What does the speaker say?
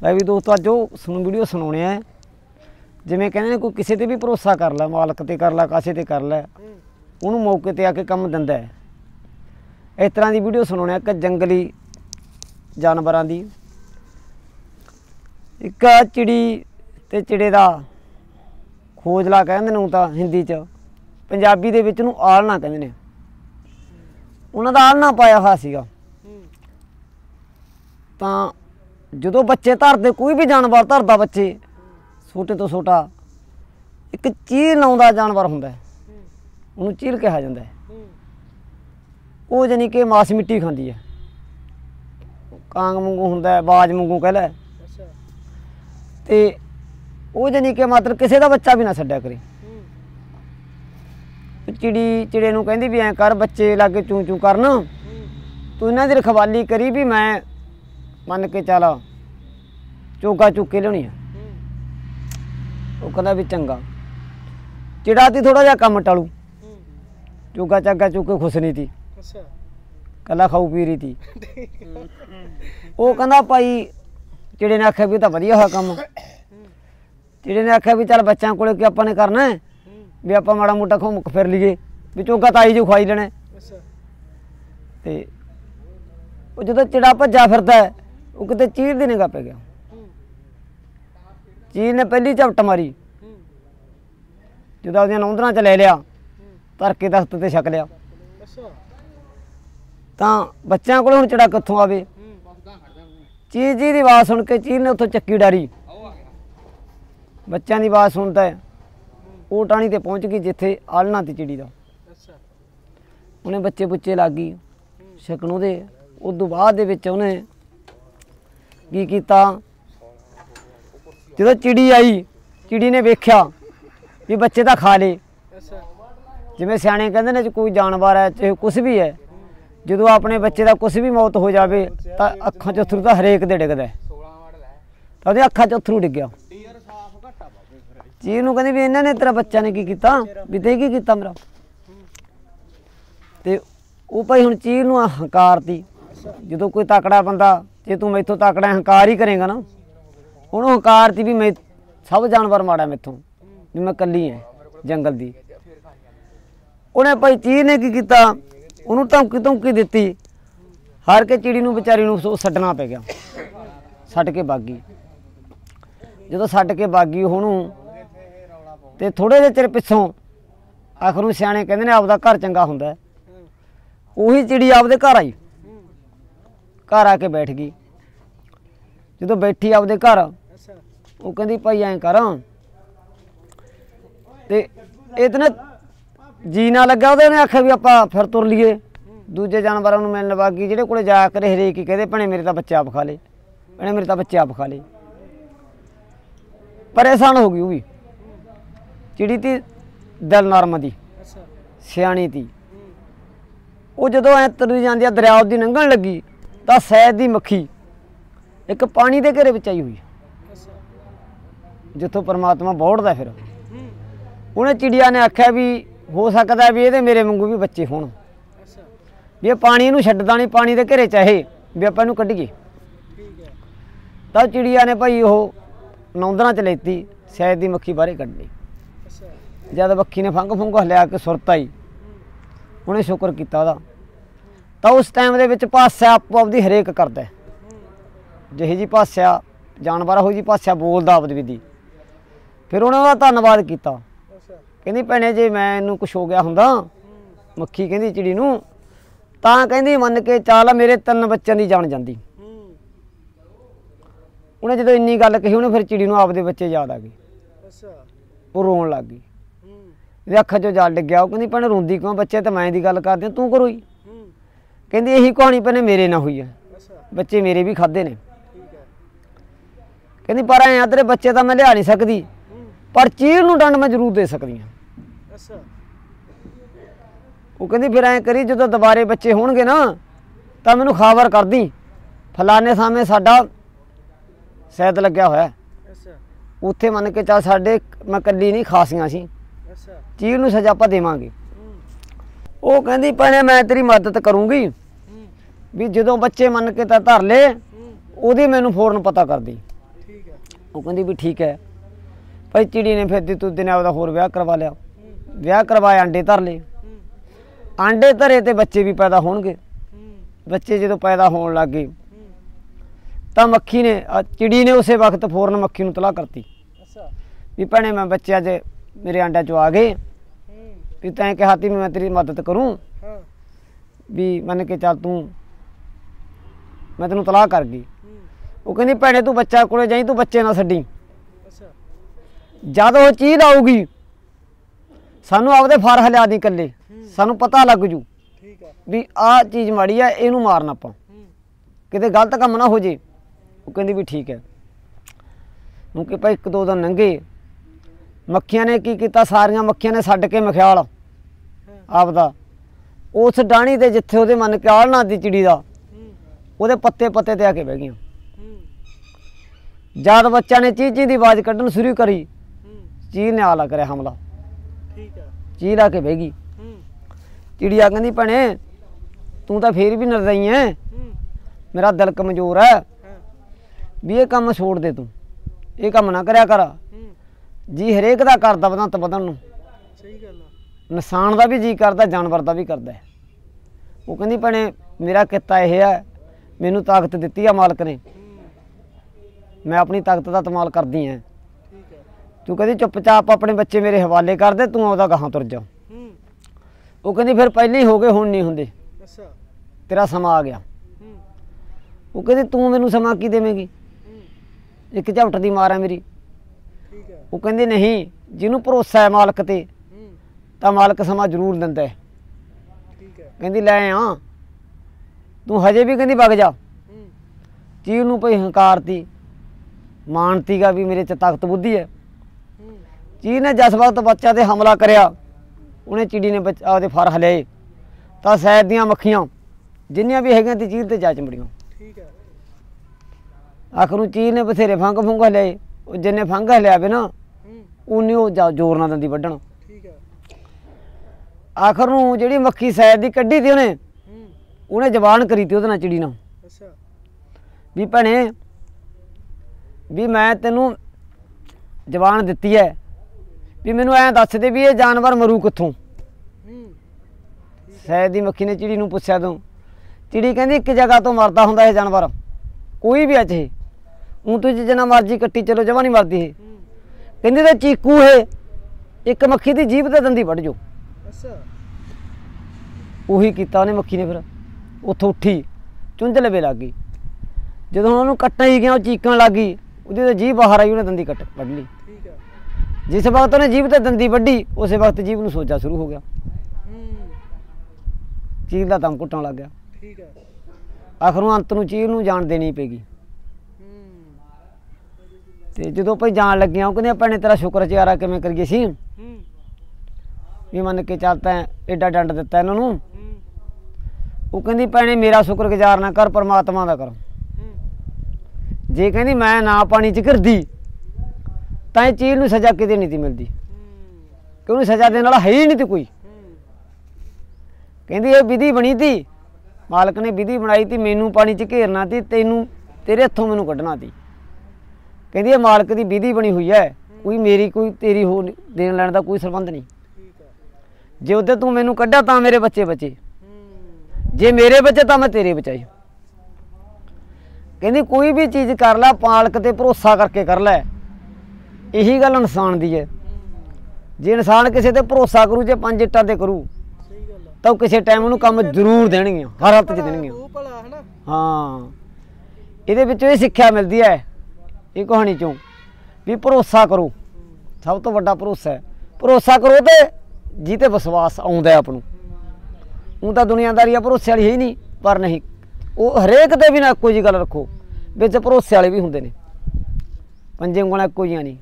ਲੈ ਵੀ ਦੋਸਤੋ ਅੱਜ ਉਹ ਸੁਣ ਵੀਡੀਓ ਸੁਣਾਉਣੇ ਆ। ਜਿਵੇਂ ਕਹਿੰਦੇ ਨੇ ਕੋਈ ਕਿਸੇ ਤੇ ਵੀ ਭਰੋਸਾ ਕਰ ਲੈ, ਮਾਲਕ ਤੇ ਕਰ ਲੈ, ਕਾਸੇ ਤੇ ਕਰ ਲੈ, ਉਹਨੂੰ ਮੌਕੇ ਤੇ ਆ ਕੇ ਕੰਮ ਦਿੰਦਾ ਹੈ। ਇਸ ਤਰ੍ਹਾਂ ਦੀ ਵੀਡੀਓ ਸੁਣਾਉਣੇ ਆ ਇੱਕ ਜੰਗਲੀ ਜਾਨਵਰਾਂ ਦੀ। ਇੱਕ ਚਿੜੀ ਤੇ ਚਿੜੇ ਦਾ ਖੋਜਲਾ ਕਹਿੰਦੇ ਨੇ ਤਾਂ ਹਿੰਦੀ ਚ, ਪੰਜਾਬੀ ਦੇ ਵਿੱਚ ਨੂੰ ਆਲਣਾ ਕਹਿੰਦੇ ਨੇ। ਉਹਨਾਂ ਦਾ ਆਲਣਾ ਪਾਇਆ ਹੋਇਆ ਸੀਗਾ। ਤਾਂ ਜਦੋਂ ਬੱਚੇ ਧਰਦੇ ਕੋਈ ਵੀ ਜਾਨਵਰ ਧਰਦਾ ਬੱਚੇ ਛੋਟੇ ਤੋਂ ਛੋਟਾ ਇੱਕ ਚੀਲ ਲਾਉਂਦਾ ਜਾਨਵਰ ਹੁੰਦਾ ਉਹਨੂੰ ਚੀਲ ਕਿਹਾ ਜਾਂਦਾ ਹੈ। ਉਹ ਜਾਨੀ ਕਿ ਮਾਸ ਮਿੱਟੀ ਖਾਂਦੀ ਹੈ। ਕਾਂਗ ਵਾਂਗੂ ਹੁੰਦਾ ਹੈ ਬਾਜ ਵਾਂਗੂ ਕਹਿ ਲੈ। ਤੇ ਉਹ ਜਾਨੀ ਕਿ ਮਤਲਬ ਕਿਸੇ ਦਾ ਬੱਚਾ ਵੀ ਨਾ ਛੱਡਿਆ ਕਰੇ। ਚਿੜੀ ਚਿੜੇ ਨੂੰ ਕਹਿੰਦੀ ਵੀ ਐਂ ਕਰ ਬੱਚੇ ਲਾਗੇ ਚੂੰ ਚੂੰ ਕਰਨ ਤੂੰ ਇਹਨਾਂ ਦੀ ਰਖਵਾਲੀ ਕਰੀ ਵੀ ਮੈਂ ਮੰਨ ਕੇ ਚੱਲ ਚੋਗਾ ਚੁੱਕ ਕੇ ਲਿਆਉਣੀ ਆ। ਉਹ ਕਹਿੰਦਾ ਵੀ ਚੰਗਾ। ਚਿੜਾ ਤੀ ਥੋੜਾ ਜਿਹਾ ਕੰਮ ਟਾਲੂ। ਚੋਗਾ ਚਾਗਾ ਚੁੱਕ ਕੇ ਖੁਸ਼ ਨਹੀਂ ਤੀ। ਅੱਛਾ। ਕੱਲਾ ਖਾਊ ਪੀ ਰਹੀ ਤੀ। ਉਹ ਕਹਿੰਦਾ ਭਾਈ ਚਿੜੇ ਨੇ ਆਖਿਆ ਵੀ ਤਾਂ ਵਧੀਆ ਹੋਇਆ ਕੰਮ। ਚਿੜੇ ਨੇ ਆਖਿਆ ਵੀ ਚੱਲ ਬੱਚਿਆਂ ਕੋਲੇ ਕੀ ਆਪਾਂ ਨੇ ਕਰਨਾ ਹੈ? ਵੀ ਆਪਾਂ ਮਾੜਾ ਮੋਟਾ ਘੁੰਮ ਫਿਰ ਲਈਏ। ਵੀ ਚੋਗਾ ਤਾਈ ਜੋ ਖਵਾਈ ਲੈਣਾ ਤੇ ਉਹ ਜਦੋਂ ਚਿੜਾ ਭੱਜਾ ਫਿਰਦਾ ਉਹ ਕਿਤੇ ਚੀਰ ਦੀ ਨਿਗਾਹ ਪੈ ਗਿਆ। ਚੀਰ ਨੇ ਪਹਿਲੀ ਝਪਟ ਮਾਰੀ। ਜਦੋਂ ਉਹਦੀਆਂ ਨੌਂਦਰਾਂ ਚ ਲੈ ਲਿਆ ਧਰ ਕੇ ਦਸਤ ਤੇ ਛਕ ਲਿਆ। ਤਾਂ ਬੱਚਿਆਂ ਕੋਲ ਹੁਣ ਚਿੜਾ ਕਿੱਥੋਂ ਆਵੇ। ਚੀਰ ਜੀ ਦੀ ਆਵਾਜ਼ ਸੁਣ ਕੇ ਚੀਰ ਨੇ ਉੱਥੋਂ ਚੱਕੀ ਡਾਰੀ। ਬੱਚਿਆਂ ਦੀ ਆਵਾਜ਼ ਸੁਣਦਾ ਹੈ। ਉਹ ਟਾਣੀ ਤੇ ਪਹੁੰਚ ਗਈ ਜਿੱਥੇ ਆਲਣਾ ਤੇ ਚਿੜੀ ਦਾ। ਉਹਨੇ ਬੱਚੇ ਬੁੱਚੇ ਲੱਗ ਗਈ। ਛਕਣ ਉਹਦੇ। ਉਦੋਂ ਬਾਅਦ ਦੇ ਵਿੱਚ ਉਹਨੇ ਕੀ ਕੀਤਾ? ਜਦੋਂ ਚਿੜੀ ਆਈ, ਚਿੜੀ ਨੇ ਵੇਖਿਆ ਵੀ ਬੱਚੇ ਤਾਂ ਖਾ ਲਏ। ਜਿਵੇਂ ਸਿਆਣੇ ਕਹਿੰਦੇ ਨੇ ਜੇ, ਕੋਈ ਜਾਨਵਰ ਹੈ, ਚਾਹੇ ਕੁਝ ਵੀ ਹੈ, ਜਦੋਂ ਆਪਣੇ ਬੱਚੇ ਦਾ ਕੁਝ ਵੀ ਮੌਤ ਹੋ ਜਾਵੇ, ਤਾਂ ਅੱਖਾਂ 'ਚ ਅਥਰੂ ਤਾਂ ਹਰੇਕ ਦੇ ਡਿੱਗਦਾ ਤਾਂ ਉਹਦੇ ਅੱਖਾਂ 'ਚ ਅਥਰੂ ਡਿੱਗਿਆ ਯਾਰ ਸਾਫ਼ ਨੂੰ ਕਹਿੰਦੇ ਵੀ ਇਹਨਾਂ ਨੇ ਤੇਰਾ ਬੱਚਾ ਨੇ ਕੀ ਕੀਤਾ? ਵੀ ਤੇ ਕੀ ਕੀਤਾ ਮੇਰਾ? ਤੇ ਉਹ ਭਾਈ ਹੁਣ ਚੀਰ ਨੂੰ ਹੰਕਾਰਤੀ ਜਦੋਂ ਕੋਈ ਤਕੜਾ ਬੰਦਾ ਜੇ ਤੂੰ ਮੈਥੋਂ ਤਕੜਾ ਹੰਕਾਰ ਹੀ ਕਰੇਗਾ ਨਾ ਉਹਨੂੰ ਹੰਕਾਰਤੀ ਵੀ ਮੈਂ ਸਭ ਜਾਨਵਰ ਮਾੜਾ ਮੈਥੋਂ, ਵੀ ਮੈਂ ਕੱਲੀ ਐ ਜੰਗਲ ਦੀ। ਉਹਨੇ ਭਾਈ ਚੀਰ ਨੇ ਕੀ ਕੀਤਾ? ਉਹਨੂੰ ਧਮਕੀ ਧਮਕੀ ਦਿੱਤੀ। ਹਾਰ ਕੇ ਚਿੜੀ ਨੂੰ ਵਿਚਾਰੀ ਨੂੰ ਸੋ ਛੱਡਣਾ ਪੈ ਗਿਆ। ਛੱਡ ਕੇ ਬਾਗੀ ਜਦੋਂ ਛੱਡ ਕੇ ਬਾਗੀ ਉਹਨੂੰ, ਤੇ ਥੋੜੇ ਜਿਹੇ ਚਿਰ ਪਿੱਛੋਂ ਆਖਰ ਨੂੰ ਸਿਆਣੇ ਕਹਿੰਦੇ ਨੇ ਆਪਦਾ ਘਰ ਚੰਗਾ ਹੁੰਦਾ। ਉਹੀ ਚਿੜੀ ਆਪਦੇ ਘਰ ਆਈ। ਘਰ ਆ ਕੇ ਬੈਠ ਗਈ। ਜਦੋਂ ਬੈਠੀ ਆਪਦੇ ਘਰ ਉਹ ਕਹਿੰਦੀ ਭਾਈ ਐਂ ਕਰ। ਤੇ ਇਤਨੇ ਜੀ ਨਾ ਲੱਗਾ ਉਹਦੇ ਨੇ ਆਖਿਆ ਵੀ ਆਪਾਂ ਫਿਰ ਤੁਰ ਲਈਏ। ਦੂਜੇ ਜਾਨਵਰਾਂ ਨੂੰ ਮਿਲਣ ਬਾਗੀ ਜਿਹੜੇ ਕੋਲੇ ਜਾ ਕੇ ਹਰੇਕ ਹੀ ਕਹਦੇ ਭਣੇ ਮੇਰੇ ਤਾਂ ਬੱਚੇ ਆਪ ਖਾ ਲੇ ਭਣੇ ਮੇਰੇ ਤਾਂ ਬੱਚੇ ਆਪ ਖਾ ਲੇ ਪਰੇਸ਼ਾਨ ਹੋ ਗਈ ਉਹ ਵੀ। ਚਿੜੀ ਤੀ ਦਿਲ ਨਰਮ ਦੀ। ਸਿਆਣੀ ਤੀ। ਉਹ ਜਦੋਂ ਐ ਤੁਰੀ ਜਾਂਦੀ ਆ ਦਰਿਆ ਦੀ ਲੰਘਣ ਲੱਗੀ ਤਾਂ ਸੈਦ ਦੀ ਮੱਖੀ। ਇੱਕ ਪਾਣੀ ਦੇ ਘੇਰੇ ਵਿੱਚ ਆਈ ਹੋਈ। ਜਿੱਥੋਂ ਪਰਮਾਤਮਾ ਬੋੜਦਾ ਫਿਰ। ਉਹਨੇ ਚਿੜੀਆ ਨੇ ਆਖਿਆ ਵੀ ਹੋ ਸਕਦਾ ਵੀ ਇਹਦੇ ਮੇਰੇ ਵਾਂਗੂ ਵੀ ਬੱਚੇ ਹੋਣ। ਵੀ ਇਹ ਪਾਣੀ ਨੂੰ ਛੱਡਦਾ ਨਹੀਂ, ਪਾਣੀ ਦੇ ਘੇਰੇ ਚਾਹੇ ਵੀ ਆਪਾਂ ਇਹਨੂੰ ਕੱਢੀਏ। ਤਾਂ ਚਿੜੀਆ ਨੇ ਭਾਈ ਉਹ ਨੌਂਦਰਾਂ ਚ ਲੈਤੀ, ਸ਼ਾਇਦ ਦੀ ਮੱਖੀ ਬਾਹਰੇ ਕੱਢ ਲਈ। ਜਦ ਮੱਖੀ ਨੇ ਫੰਗ ਫੁੰਗ ਹਲਿਆ ਕੇ ਸੁਰਤ ਆਈ, ਉਹਨੇ ਸ਼ੁਕਰ ਕੀਤਾ ਉਹਦਾ। ਤਾਂ ਉਸ ਟਾਈਮ ਦੇ ਵਿੱਚ ਪਾਸਾ ਆਪੋ ਆਪਦੀ ਹਰੇਕ ਕਰਦਾ ਜਿਹੇ ਜੀ ਪਾਸਿਆ ਜਾਨਵਰ ਹੋ ਜੀ ਪਾਸਿਆ ਬੋਲਦਾ ਆਪਦੀ ਵਿਧੀ ਫਿਰ ਉਹਨੇ ਉਹਦਾ ਧੰਨਵਾਦ ਕੀਤਾ। ਅੱਛਾ। ਕਹਿੰਦੀ ਭੈਣੇ ਜੇ ਮੈਂ ਇਹਨੂੰ ਕੁਝ ਹੋ ਗਿਆ ਹੁੰਦਾ ਮੱਖੀ ਕਹਿੰਦੀ ਚਿੜੀ ਨੂੰ ਤਾਂ ਕਹਿੰਦੀ ਮੰਨ ਕੇ ਚੱਲ ਮੇਰੇ ਤਿੰਨ ਬੱਚਿਆਂ ਦੀ ਜਾਨ ਜਾਂਦੀ। ਉਹਨੇ ਜਦੋਂ ਇੰਨੀ ਗੱਲ ਕਹੀ ਉਹਨੇ ਫਿਰ ਚਿੜੀ ਨੂੰ ਆਪਦੇ ਬੱਚੇ ਯਾਦ ਆ ਗਏ। ਅੱਛਾ। ਉਹ ਰੋਣ ਲੱਗ ਗਈ। ਇਹਦੇ ਅੱਖਾਂ 'ਚੋਂ ਜਲ ਡਿੱਗਿਆ। ਉਹ ਕਹਿੰਦੀ ਭੈਣੇ ਰੋਂਦੀ ਕਿਉਂ ਬੱਚੇ ਤਾਂ ਮੈਂ ਦੀ ਗੱਲ ਕਰਦੀ ਤੂੰ ਕਰੋਈ ਕਹਿੰਦੀ ਇਹੀ ਕਹਾਣੀ ਭੈਣੇ ਮੇਰੇ ਨਾਲ ਹੋਈ ਹੈ। ਅੱਛਾ। ਬੱਚੇ ਮੇਰੇ ਵੀ ਖਾਦੇ ਨੇ। ਕਹਿੰਦੀ ਪਰ ਐਂ ਆ ਤੇਰੇ ਬੱਚੇ ਤਾਂ ਮੈਂ ਲਿਆ ਨਹੀਂ ਸਕਦੀ। ਪਰ ਚੀਰ ਨੂੰ ਡੰਡ ਮੈਂ ਜ਼ਰੂਰ ਦੇ ਸਕਦੀ ਹਾਂ। ਅੱਛਾ। ਉਹ ਕਹਿੰਦੀ ਫਿਰ ਐਂ ਕਰੀ ਜਦੋਂ ਦੁਬਾਰੇ ਬੱਚੇ ਹੋਣਗੇ ਨਾ ਤਾਂ ਮੈਨੂੰ ਖਬਰ ਕਰਦੀ ਫਲਾਣੇ ਸਾਹਮਣੇ ਸਾਡਾ ਸੈਦ ਲੱਗਿਆ ਹੋਇਆ। ਅੱਛਾ। ਉੱਥੇ ਮੰਨ ਕੇ ਚੱਲ ਸਾਡੇ ਮੈਂ ਕੱਲੀ ਨਹੀਂ ਖਾਸੀਆਂ ਸੀ। ਅੱਛਾ। ਚੀਰ ਨੂੰ ਸਜ਼ਾ ਆਪਾਂ ਦੇਵਾਂਗੇ। ਉਹ ਕਹਿੰਦੀ ਭੈਣੇ ਮੈਂ ਤੇਰੀ ਮਦਦ ਕਰੂੰਗੀ। ਵੀ ਜਦੋਂ ਬੱਚੇ ਮੰਨ ਕੇ ਤਾਂ ਧਰ ਹੂੰ। ਉਹਦੀ ਮੈਨੂੰ ਫੌਰਨ ਪਤਾ ਕਰਦੀ ਉਹ ਕਹਿੰਦੀ ਵੀ ਠੀਕ ਹੈ। ਭਾਈ ਚਿੜੀ ਨੇ ਫਿਰ ਤੂੰ ਦਿਨੇ ਆਪਦਾ ਹੋਰ ਵਿਆਹ ਕਰਵਾ ਲਿਆ। ਵਿਆਹ ਕਰਵਾਏ ਆਂਡੇ ਧਰ ਲਏ। ਆਂਡੇ ਧਰੇ ਤੇ ਬੱਚੇ ਵੀ ਪੈਦਾ ਹੋਣਗੇ। ਬੱਚੇ ਜਦੋਂ ਪੈਦਾ ਹੋਣ ਲੱਗ ਤਾਂ ਮੱਖੀ ਨੇ ਚਿੜੀ ਨੇ ਉਸੇ ਵਕਤ ਫੌਰਨ ਮੱਖੀ ਨੂੰ ਤਲਾਹ ਕਰਤੀ। ਅੱਛਾ। ਵੀ ਭੈਣੇ ਮੈਂ ਬੱਚੇ ਅੱਜ ਮੇਰੇ ਆਂਡਿਆਂ ਚੋਂ ਆ ਗਏ। ਵੀ ਤੈਂ ਕਿਹਾ ਤੀ ਮੈਂ ਤੇਰੀ ਮਦਦ ਕਰੂੰ। ਹਾਂ। ਵੀ ਮੰਨ ਕੇ ਚੱਲ ਤੂੰ ਮੈਂ ਤੈਨੂੰ ਤਲਾਹ ਕਰ ਗਈ। ਉਹ ਕਹਿੰਦੀ ਭੈਣੇ ਤੂੰ ਬੱਚਾ ਕੋਲੇ ਜਾਈ ਤੂੰ ਬੱਚੇ ਨਾ ਛੱਡੀ। ਅੱਛਾ। ਜਦ ਉਹ ਚੀਜ਼ ਆਊਗੀ ਸਾਨੂੰ ਆਪਦੇ ਫਰ ਹਲਿਆ ਦੀ ਕੱਲੇ ਸਾਨੂੰ ਪਤਾ ਲੱਗ ਜੂ ਠੀਕ ਹੈ ਵੀ ਆਹ ਚੀਜ਼ ਮਾੜੀ ਆ ਇਹਨੂੰ ਮਾਰਨਾ ਆਪਾਂ। ਕਿਤੇ ਗਲਤ ਕੰਮ ਨਾ ਹੋ ਜੇ। ਉਹ ਕਹਿੰਦੀ ਵੀ ਠੀਕ ਹੈ ਕਿਉਂਕਿ ਭਾਈ ਇੱਕ ਦੋ ਦਿਨ ਲੰਘੇ। ਮੱਖੀਆਂ ਨੇ ਕੀ ਕੀਤਾ? ਸਾਰੀਆਂ ਮੱਖੀਆਂ ਨੇ ਛੱਡ ਕੇ ਮਖਿਆਲ ਆਪਦਾ। ਉਸ ਡਾਣੀ ਤੇ ਜਿੱਥੇ ਉਹਦੇ ਮਨ ਕਿਆਲ ਨਾ ਦੀ ਚਿੜੀ ਦਾ ਉਹਦੇ ਪੱਤੇ ਪੱਤੇ ਤੇ ਆ ਕੇ ਬਹਿ ਗਈਆਂ। ਜਦ ਬੱਚਾ ਨੇ ਚੀਚੀ ਦੀ ਆਵਾਜ਼ ਕੱਢਣ ਸ਼ੁਰੂ ਕਰੀ ਚੀਲ ਨੇ ਆਲਾ ਕਰਿਆ ਹਮਲਾ। ਠੀਕ ਹੈ ਚੀਲ ਆ ਕੇ ਬਹਿ ਚਿੜੀਆ ਕਹਿੰਦੀ ਭੈਣੇ ਤੂੰ ਤਾਂ ਫੇਰ ਵੀ ਨਰਦਈ ਐ। ਮੇਰਾ ਦਿਲ ਕਮਜ਼ੋਰ ਹਾਂ। ਵੀ ਇਹ ਕੰਮ ਛੋੜ ਦੇ ਤੂੰ। ਇਹ ਕੰਮ ਨਾ ਕਰਿਆ ਕਰ। ਜੀ ਹਰੇਕ ਦਾ ਕਰਦਾ ਬਦਨ ਨੂੰ। ਸਹੀ ਗੱਲ ਆ। ਇਨਸਾਨ ਦਾ ਵੀ ਜੀ ਕਰਦਾ ਜਾਨਵਰ ਦਾ ਵੀ ਕਰਦਾ। ਉਹ ਕਹਿੰਦੀ ਭੈਣੇ ਮੇਰਾ ਕਿੱਤਾ ਇਹ ਹੈ ਮੈਨੂੰ ਤਾਕਤ ਦਿੱਤੀ ਆ ਮਾਲਕ ਨੇ। ਮੈਂ ਆਪਣੀ ਤਾਕਤ ਦਾ ਇਸਤੇਮਾਲ ਕਰਦੀ ਐ ਤੂੰ ਕਹਿੰਦੀ ਚੁੱਪਚਾਪ ਆਪਣੇ ਬੱਚੇ ਮੇਰੇ ਹਵਾਲੇ ਕਰ ਦੇ ਤੂੰ ਉਹਦਾ ਗਾਹਾਂ ਤੁਰ ਜਾ। ਉਹ ਕਹਿੰਦੀ ਫਿਰ ਪਹਿਲੇ ਹੀ ਹੋ ਗਏ ਹੁਣ ਨਹੀਂ ਹੁੰਦੇ। ਅੱਛਾ। ਤੇਰਾ ਸਮਾਂ ਆ ਗਿਆ। ਉਹ ਕਹਿੰਦੀ ਤੂੰ ਮੈਨੂੰ ਸਮਾਂ ਕੀ ਦੇਵੇਂਗੀ? ਇੱਕ ਝਪਟ ਦੀ ਮਾਰ ਹੈ ਮੇਰੀ। ਠੀਕ ਹੈ। ਉਹ ਕਹਿੰਦੀ ਨਹੀਂ ਜਿਹਨੂੰ ਭਰੋਸਾ ਹੈ ਮਾਲਕ ਤੇ ਤਾਂ ਮਾਲਕ ਸਮਾਂ ਜ਼ਰੂਰ ਦਿੰਦਾ ਹੈ। ਠੀਕ ਹੈ। ਕਹਿੰਦੀ ਲੈ ਆ। ਤੂੰ ਹਜੇ ਵੀ ਕਹਿੰਦੀ ਵਗ ਜਾ। ਚੀਜ਼ ਨੂੰ ਭਈ ਹੰਕਾਰਤੀ ਮਾਨਤੀਗਾ ਵੀ ਮੇਰੇ ਚ ਤਾਕਤ ਬੁੱਧੀ ਹੈ। ਹੂੰ ਚੀਜ਼ ਨੇ ਜਿਸ ਵਕਤ ਬੱਚਾ ਤੇ ਹਮਲਾ ਕਰਿਆ ਉਹਨੇ ਚਿੜੀ ਨੇ ਬੱਚਾ ਉਹਦੇ ਫਰ ਹਲੇ ਤਾਂ ਸ਼ਹਿਦ ਦੀਆਂ ਮੱਖੀਆਂ ਜਿੰਨੀਆਂ ਵੀ ਹੈਗੀਆਂ ਤੇ ਚੀਜ਼ ਤੇ ਜਾ ਚੰਬੜੀਆਂ। ਠੀਕ ਹੈ। ਆਖਰ ਨੂੰ ਚੀਜ਼ ਨੇ ਬਥੇਰੇ ਫੰਗ ਫੁੰਗ ਹਲੇ ਉਹ ਜਿੰਨੇ ਫੰਗ ਹਲਿਆ ਵੇ ਨਾ ਉਨੀ ਉਹ ਜ਼ੋਰ ਨਾ ਦਿੰਦੀ ਵੱਢਣ। ਠੀਕ ਹੈ। ਆਖਰ ਨੂੰ ਜਿਹੜੀ ਮੱਖੀ ਸ਼ਹਿਦ ਦੀ ਕੱਢੀ ਤੀ ਉਹਨੇ ਉਹਨੇ ਜ਼ਬਾਨ ਕਰੀ ਤੀ ਉਹਦੇ ਨਾਲ ਚਿੜੀ ਨਾਲ। ਅੱਛਾ। ਵੀ ਭੈਣੇ ਵੀ ਮੈਂ ਤੈਨੂੰ ਜ਼ਬਾਨ ਦਿੱਤੀ ਹੈ ਵੀ ਮੈਨੂੰ ਐਂ ਦੱਸ ਦੇ ਵੀ ਇਹ ਜਾਨਵਰ ਮਰੂ ਕਿੱਥੋਂ? ਹੂੰ। ਸ਼ਾਇਦ ਦੀ ਮੱਖੀ ਨੇ ਚਿੜੀ ਨੂੰ ਪੁੱਛਿਆ ਤੂੰ। ਚਿੜੀ ਕਹਿੰਦੀ ਇੱਕ ਜਗ੍ਹਾ ਤੋਂ ਮਰਦਾ ਹੁੰਦਾ ਇਹ ਜਾਨਵਰ। ਕੋਈ ਵੀ ਅਜੇ ਉਹ ਤੂੰ ਜਿੰਨਾ ਮਰਜ਼ੀ ਕੱਟੀ ਚਲੋ ਜਮਾ ਨਹੀਂ ਮਰਦੀ ਇਹ। ਹੂੰ। ਕਹਿੰਦੀ ਤੇ ਚੀਕੂ ਇਹ ਇੱਕ ਮੱਖੀ ਦੀ ਜੀਭ ਤੇ ਦੰਦੀ ਵੱਢ ਜੋ। ਅੱਛਾ। ਉਹੀ ਕੀਤਾ ਉਹਨੇ ਮੱਖੀ ਨੇ ਫਿਰ। ਉੱਥੋਂ ਉੱਠੀ ਚੁੰਝ ਲਵੇ ਲੱਗ ਗਈ। ਜਦੋਂ ਉਹਨੂੰ ਕੱਟਣ ਹੀ ਗਿਆ ਉਹ ਚੀਕਣ ਲੱਗ ਗਈ। ਉਹਦੀ ਤਾਂ ਜੀਭ ਬਾਹਰ ਆਈ ਉਹਨੇ ਦੰਦੀ ਕੱਟ ਵੱਢ ਲਈ। ਠੀਕ ਹੈ ਜਿਸ ਵਕਤ ਉਹਨੇ ਜੀਭ ਤੇ ਦੰਦੀ ਵੱਢੀ ਉਸੇ ਵਕਤ ਜੀਭ ਨੂੰ ਸੋਜਾ ਸ਼ੁਰੂ ਹੋ ਗਿਆ। ਹੂੰ। ਚੀਰ ਦਾ ਦਮ ਘੁੱਟਣ ਲੱਗ ਗਿਆ। ਠੀਕ ਹੈ ਆਖਰ ਨੂੰ ਅੰਤ ਨੂੰ ਚੀਰ ਨੂੰ ਜਾਣ ਦੇਣੀ ਪੈਗੀ ਹੂੰ। ਤੇ ਜਦੋਂ ਭਾਈ ਜਾਣ ਲੱਗਿਆ ਉਹ ਕਹਿੰਦੇ ਆਪਾਂ ਨੇ ਤੇਰਾ ਸ਼ੁਕਰਚਾਰਾ ਕਿਵੇਂ ਕਰੀਏ ਸੀ? ਹੂੰ। ਵੀ ਮੰਨ ਕੇ ਚੱਲ ਤੈਂ ਐਡਾ ਡੰਡ ਦਿੱਤਾ ਇਹਨਾਂ ਨੂੰ। ਉਹ ਕਹਿੰਦੀ ਭੈਣੇ ਮੇਰਾ ਸ਼ੁਕਰਗੁਜ਼ਾਰ ਨਾ ਕਰ ਪਰਮਾਤਮਾ ਦਾ ਕਰ। ਹੂੰ ਜੇ ਕਹਿੰਦੀ ਮੈਂ ਨਾ ਪਾਣੀ ਚ ਘਿਰਦੀ, ਤਾਂ ਇਹ ਚੀਜ਼ ਨੂੰ ਸਜ਼ਾ ਕਿਤੇ ਨਹੀਂ ਤੀ ਮਿਲਦੀ। ਕਿ ਉਹਨੂੰ ਸਜ਼ਾ ਦੇਣ ਵਾਲਾ ਹੈ ਹੀ ਨਹੀਂ ਤੀ ਕੋਈ। ਕਹਿੰਦੀ ਇਹ ਵਿਧੀ ਬਣੀ ਤੀ। ਮਾਲਕ ਨੇ ਵਿਧੀ ਬਣਾਈ ਤੀ, ਮੈਨੂੰ ਪਾਣੀ ਚ ਘੇਰਨਾ ਤੀ, ਤੈਨੂੰ ਤੇਰੇ ਹੱਥੋਂ ਮੈਨੂੰ ਕੱਢਣਾ ਤੀ। ਕਹਿੰਦੀ ਇਹ ਮਾਲਕ ਦੀ ਵਿਧੀ ਬਣੀ ਹੋਈ ਹੈ। ਕੋਈ ਮੇਰੀ, ਕੋਈ ਤੇਰੀ ਹੋ ਦੇਣ ਲੈਣ ਦਾ ਕੋਈ ਸੰਬੰਧ ਨਹੀਂ। ਜੇ ਉਹਦੇ ਤੂੰ ਮੈਨੂੰ ਕੱਢਿਆ ਤਾਂ ਮੇਰੇ ਬੱਚੇ ਬਚੇ। ਜੇ ਮੇਰੇ ਬੱਚੇ ਤਾਂ ਮੈਂ ਤੇਰੇ ਬਚਾਈ। ਕਹਿੰਦੀ ਕੋਈ ਵੀ ਚੀਜ਼ ਕਰ ਲੈ, ਪਾਲਕ ਤੇ ਭਰੋਸਾ ਕਰਕੇ ਕਰ ਲੈ। ਇਹੀ ਗੱਲ ਇਨਸਾਨ ਦੀ ਹੈ। ਜੇ ਇਨਸਾਨ ਕਿਸੇ ਤੇ ਭਰੋਸਾ ਕਰੂ, ਜੇ ਪੰਜ ਇੱਟਾਂ ਤੇ ਕਰੂ, ਤਾਂ ਉਹ ਕਿਸੇ ਟਾਈਮ ਉਹਨੂੰ ਕੰਮ ਜ਼ਰੂਰ ਦੇਣਗੀਆਂ, ਹਰ ਹਾਲਤ 'ਚ ਦੇਣਗੀਆਂ। ਹਾਂ। ਇਹਦੇ ਵਿੱਚੋਂ ਇਹ ਸਿੱਖਿਆ ਮਿਲਦੀ ਹੈ, ਇਹ ਕਹਾਣੀ ਚੋਂ, ਵੀ ਭਰੋਸਾ ਕਰੋ। ਸਭ ਤੋਂ ਵੱਡਾ ਭਰੋਸਾ ਹੈ। ਭਰੋਸਾ ਕਰੋ ਤੇ ਜਿਹਤੇ ਵਿਸ਼ਵਾਸ ਆਉਂਦਾ ਆਪ ਨੂੰ। ਉਹ ਤਾਂ ਦੁਨੀਆਦਾਰੀ ਆ, ਭਰੋਸੇ ਵਾਲੀ ਹੈ ਹੀ ਨਹੀਂ, ਪਰ ਨਹੀਂ। ਉਹ ਹਰੇਕ ਤੇ ਵੀ ਨਾ ਇੱਕੋ ਜੀ ਗੱਲ ਰੱਖੋ, ਵਿੱਚ ਭਰੋਸੇ ਵਾਲੇ ਵੀ ਹੁੰਦੇ ਨੇ। ਪੰਜੇ ਉਂਗਲਾਂ ਇੱਕੋ ਜੀਆਂ ਨਹੀਂ